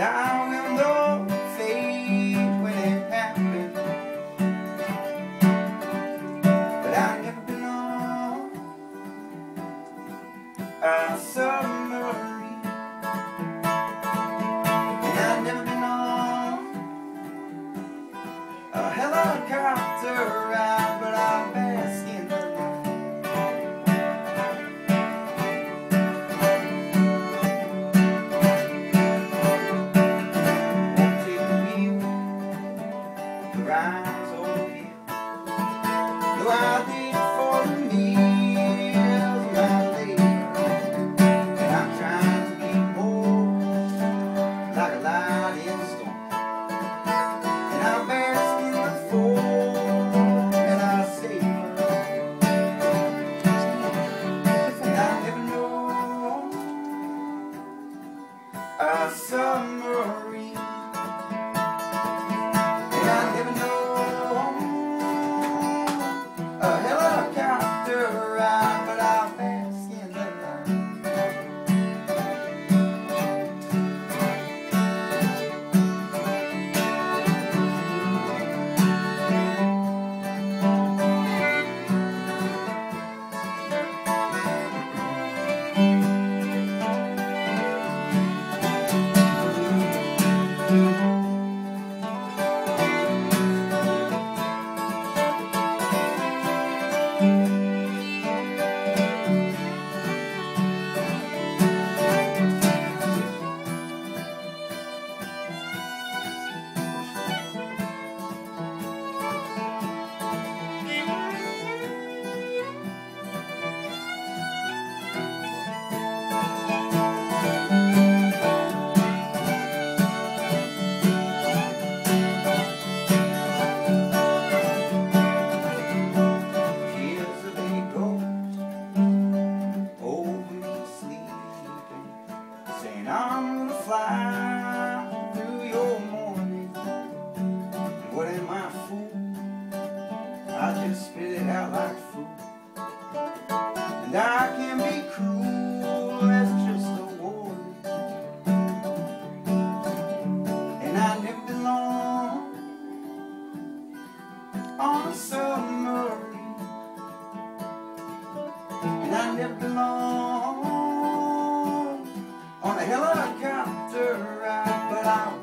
I will know fate when it happens. But I've never a submarine. And I've never a helicopter ride, but I rise over here. Though I did for the meals, my labor, and I'm to like a light in storm. And I bask in the I and I a submarine. And I can be cruel, that's just a warning. And I lived alone on a submarine. And I lived alone on a helicopter ride, but I